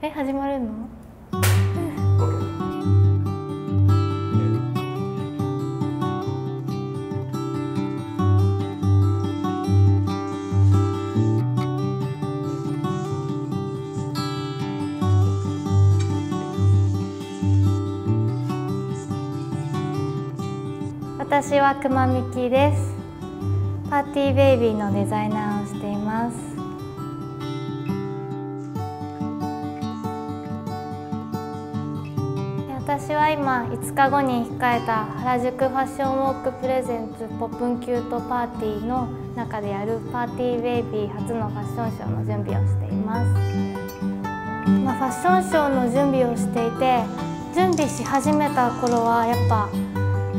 え始まるの？私はくまみきです。パーティーベイビーのデザイナー私は今5日後に控えた原宿ファッションウォーク presents Pop'n Cute Party の中でやる Party Baby 初のファッションショーの準備をしています、まあ、ファッションショーの準備をしていて準備し始めた頃はやっぱ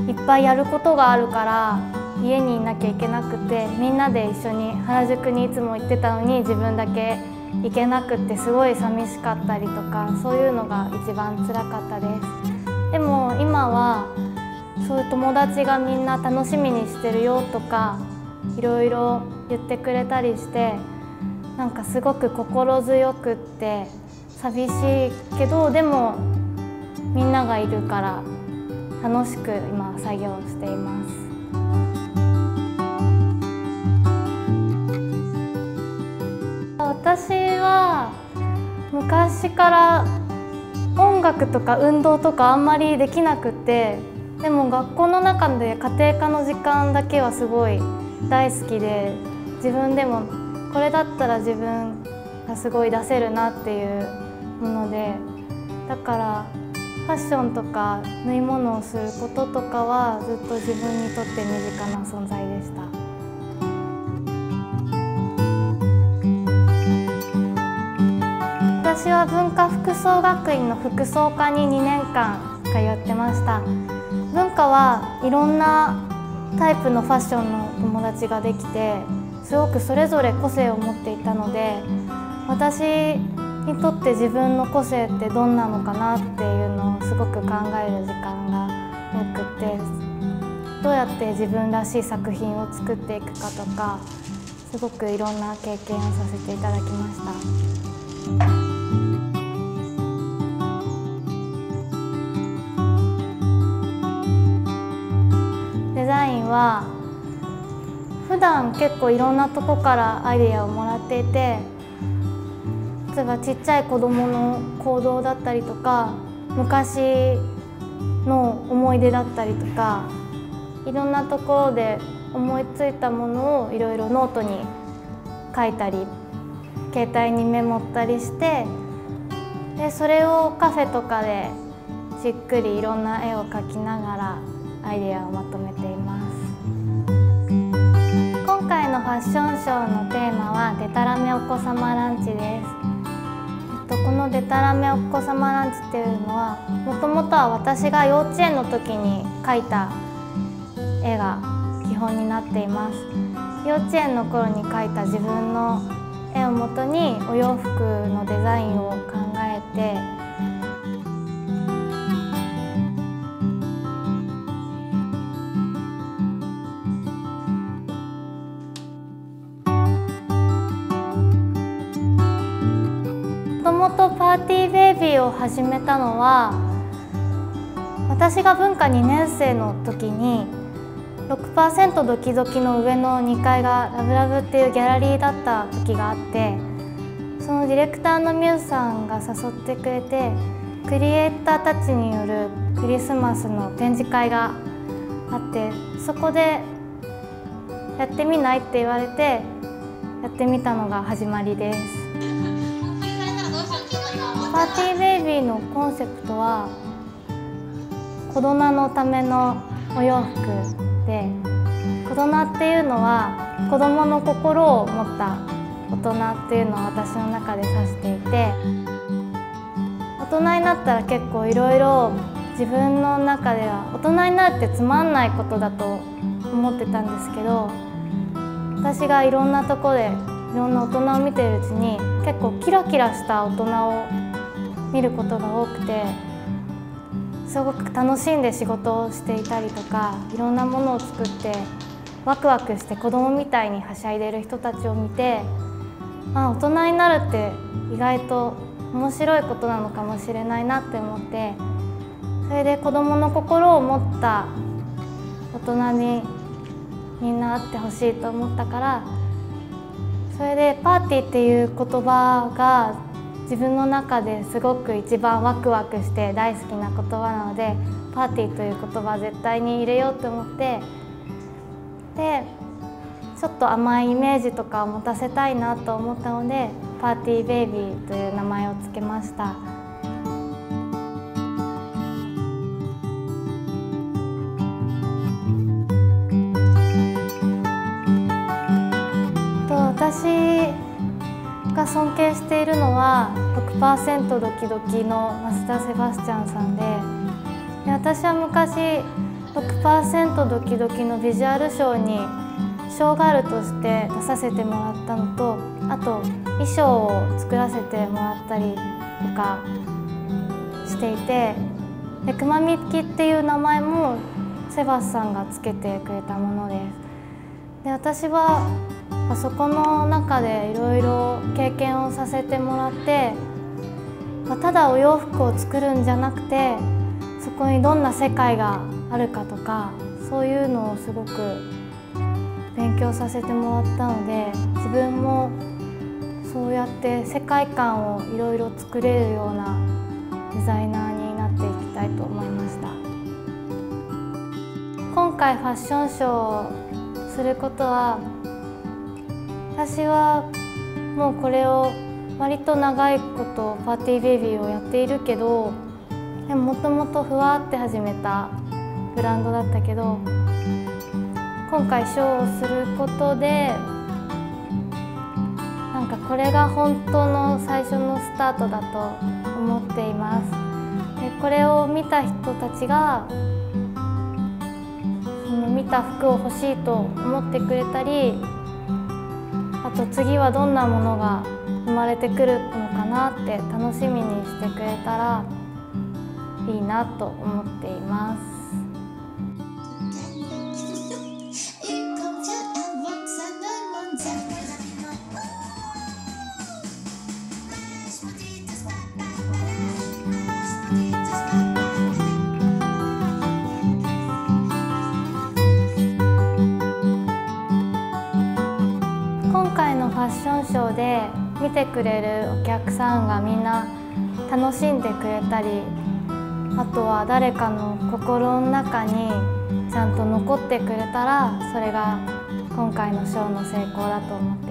いっぱいやることがあるから家にいなきゃいけなくてみんなで一緒に原宿にいつも行ってたのに自分だけ行けなくってすごい寂しかったりとかそういうのが一番辛かったですでも今はそういう友達がみんな楽しみにしてるよとかいろいろ言ってくれたりしてなんかすごく心強くって寂しいけどでもみんながいるから楽しく今作業しています。私は昔から音楽とか運動とかあんまりできなくてでも学校の中で家庭科の時間だけはすごい大好きで自分でもこれだったら自分がすごい出せるなっていうものでだからファッションとか縫い物をすることとかはずっと自分にとって身近な存在でした。私は文化服装学院の服装科に2年間通ってました文化はいろんなタイプのファッションの友達ができてすごくそれぞれ個性を持っていたので私にとって自分の個性ってどんなのかなっていうのをすごく考える時間が多くてどうやって自分らしい作品を作っていくかとかすごくいろんな経験をさせていただきました。は普段結構いろんなとこからアイデアをもらっていて例えばちっちゃい子どもの行動だったりとか昔の思い出だったりとかいろんなところで思いついたものをいろいろノートに書いたり携帯にメモったりしてでそれをカフェとかでじっくりいろんな絵を描きながらアイデアをまとめています。ファッションショーのテーマはデタラメお子様ランチです、えっと、このデタラメお子様ランチっていうのはもともとは私が幼稚園の時に描いた絵が基本になっています。幼稚園の頃に描いた自分の絵をもとにお洋服のデザインを考えてティーベイビーを始めたのは私が文化2年生の時に6%ドキドキの上の2階がラブラブっていうギャラリーだった時があってそのディレクターのミュウさんが誘ってくれてクリエイターたちによるクリスマスの展示会があってそこでやってみないって言われてやってみたのが始まりです。パーティーベイビーのコンセプトは子供のためのお洋服で子供っていうのは子供の心を持った大人っていうのを私の中で指していて大人になったら結構いろいろ自分の中では大人になるってつまんないことだと思ってたんですけど私がいろんなとこでいろんな大人を見てるうちに結構キラキラした大人を見ることが多くてすごく楽しんで仕事をしていたりとかいろんなものを作ってワクワクして子供みたいにはしゃいでる人たちを見て、まあ、大人になるって意外と面白いことなのかもしれないなって思ってそれで子どもの心を持った大人にみんな会ってほしいと思ったからそれでパーティーっていう言葉が自分の中ですごく一番ワクワクして大好きな言葉なのでパーティーという言葉絶対に入れようと思ってでちょっと甘いイメージとかを持たせたいなと思ったのでパーティーベイビーという名前を付けました。と私が尊敬しているのは6%ドキドキの増田セバスチャンさんでで私は昔100%ドキドキのビジュアルショーにショーガールとして出させてもらったのとあと衣装を作らせてもらったりとかしていてでくまみきっていう名前もセバスさんがつけてくれたものです。で私はそこの中でいろいろ経験をさせてもらってまただお洋服を作るんじゃなくてそこにどんな世界があるかとかそういうのをすごく勉強させてもらったので自分もそうやって世界観をいろいろ作れるようなデザイナーになっていきたいと思いました。今回ファッションショーをすることは私はもうこれを割と長いことパーティーベイビーをやっているけどでももともとふわって始めたブランドだったけど今回ショーをすることでなんかこれが本当の最初のスタートだと思っています。でこれを見た人たちがその見た服を欲しいと思ってくれたりあと次はどんなものが生まれてくるのかなって楽しみにしてくれたらいいなと思っています。ァッションショーで見てくれるお客さんがみんな楽しんでくれたりあとは誰かの心の中にちゃんと残ってくれたらそれが今回のショーの成功だと思って